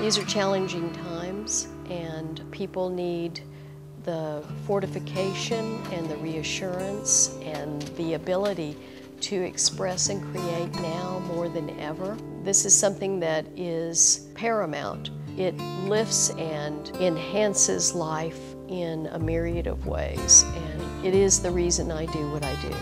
These are challenging times, and people need the fortification and the reassurance and the ability to express and create now more than ever. This is something that is paramount. It lifts and enhances life in a myriad of ways, and it is the reason I do what I do.